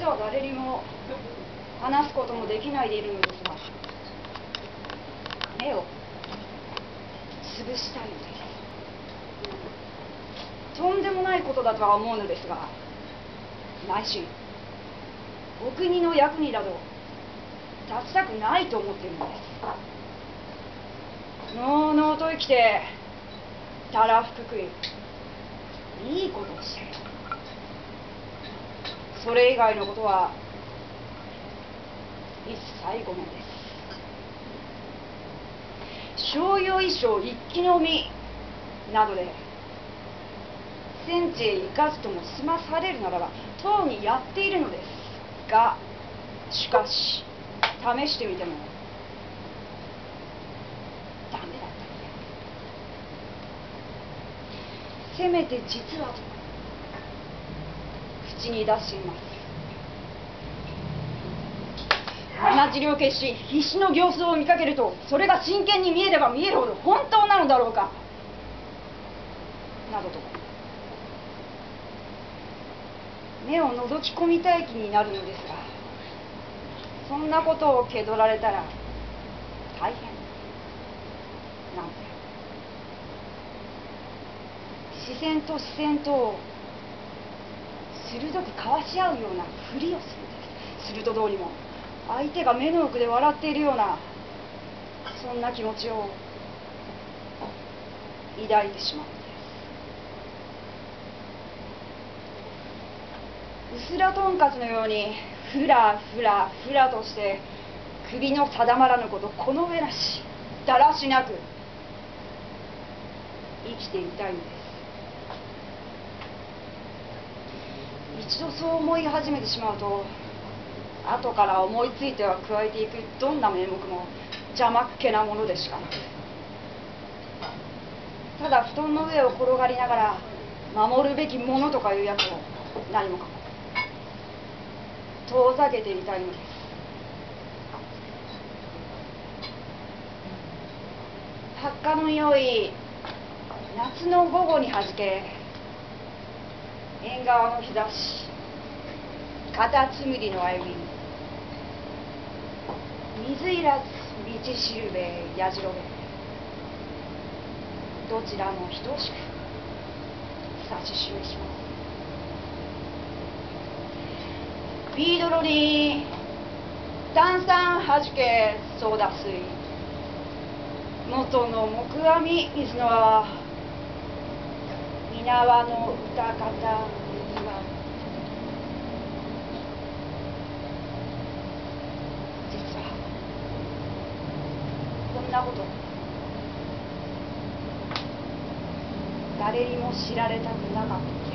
実は誰にも話すこともできないでい。るのですが目を潰したいのですとんでもないことだとは思うのですが内心お国の役になど立ちたくないと思っているのですのうのうと生きてたらふく食い。いい。ことをしているそれ以外のことは一切ごめんです。商用衣装一気飲みなどで戦地へ行かずとも済まされるならばとうにやっているのですがしかし試してみてもダメだったせめて実はと。口に出しています同じ量決し必死の形相を見かけるとそれが真剣に見えれば見えるほど本当なのだろうか。などと。目を覗き込みたい気になるのですがそんなことを気取られたら大変。なんて。視線と視線とを鋭く交わし合うようなふりをするす。るとどうにも。相手が目の奥で笑っているようなそんな気持ちを抱いてしまうんです。うすらとんかつのようにふらふらふらとして首の定まらぬことこの上なしだらしなく生きていたいのです。一度そう思い始めてしまうと後から思いついては加えていくどんな名目も邪魔っ気なものでしかなくただ布団の上を転がりながら守るべきものとかいうやつを何もかも。遠ざけていたいのです。発火の良い夏の午後にはじけ。縁側の日差しカタツムリの歩み水いらず道しるべやじろべどちらも等しく指し示します。ビードロに炭酸はじけソーダ水。元の木阿弥水の泡皆輪の歌方は実はこんなこと誰にも知られたくなかった。